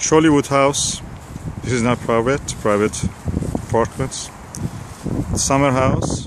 Chollywood House. This is not private, private apartments. Summer House.